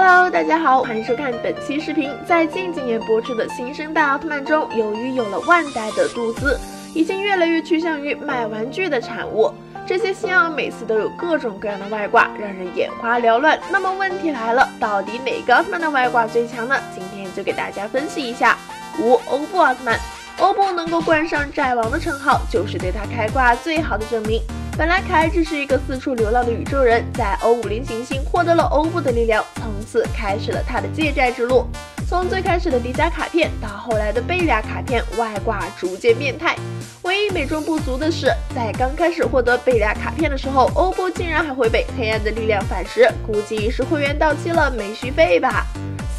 Hello，大家好，欢迎收看本期视频。在近几年播出的新生代奥特曼中，由于有了万代的杜斯，已经越来越趋向于卖玩具的产物。这些新奥每次都有各种各样的外挂，让人眼花缭乱。那么问题来了，到底哪个奥特曼的外挂最强呢？今天就给大家分析一下。五欧布奥特曼，欧布能够冠上债王的称号，就是对他开挂最好的证明。本来凯只是一个四处流浪的宇宙人，在欧五零行星获得了欧布的力量，此开始了他的借债之路。从最开始的迪迦卡片到后来的贝利亚卡片，外挂逐渐变态。唯一美中不足的是，在刚开始获得贝利亚卡片的时候，欧布竟然还会被黑暗的力量反噬，估计是会员到期了没续费吧。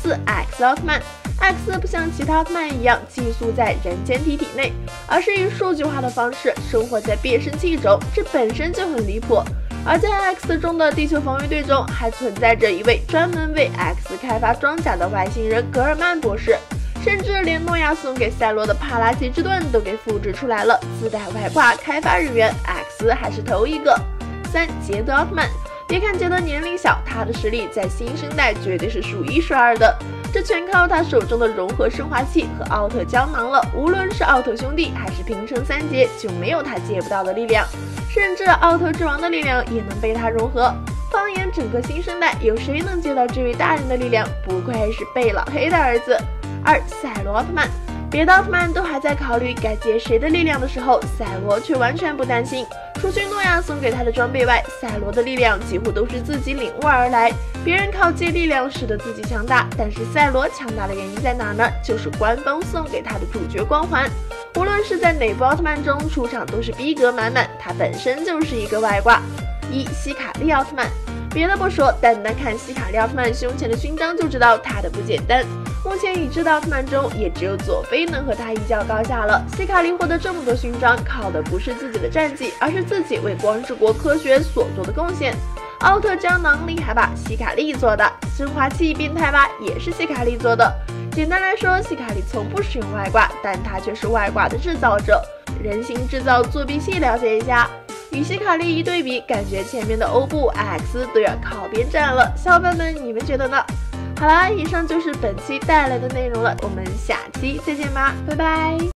四 X 奥特曼。X 不像其他奥特曼一样寄宿在人间体体内，而是以数据化的方式生活在变声器中，这本身就很离谱。而在 X 中的地球防御队中，还存在着一位专门为 X 开发装甲的外星人格尔曼博士，甚至连诺亚送给赛罗的帕拉奇之盾都给复制出来了，自带外挂开发人员，X 还是头一个。三捷德奥特曼，别看捷德年龄小，他的实力在新生代绝对是数一数二的。这全靠他手中的融合升华器和奥特胶囊了。无论是奥特兄弟还是平成三杰，就没有他借不到的力量，甚至奥特之王的力量也能被他融合。放眼整个新生代，有谁能借到这位大人的力量？不愧是贝老黑的儿子。二赛罗奥特曼，别的奥特曼都还在考虑该借谁的力量的时候，赛罗却完全不担心。除去诺亚送给他的装备外，赛罗的力量几乎都是自己领悟而来。别人靠借力量使得自己强大，但是赛罗强大的原因在哪呢？就是官方送给他的主角光环。无论是在哪部奥特曼中出场，都是逼格满满。他本身就是一个外挂。一希卡利奥特曼，别的不说，单单看希卡利奥特曼胸前的勋章就知道他的不简单。目前已知的奥特曼中，也只有佐菲能和他一较高下了。希卡利获得这么多勋章，靠的不是自己的战绩，而是自己为光之国科学所做的贡献。奥特胶囊厉害吧？希卡利做的。生化器变态吧？也是希卡利做的。简单来说，希卡利从不使用外挂，但他却是外挂的制造者。人形制造作弊器，了解一下。与希卡利一对比，感觉前面的欧布、X 都要靠边站了。小伙伴们，你们觉得呢？好啦，以上就是本期带来的内容了，我们下期再见吧，拜拜。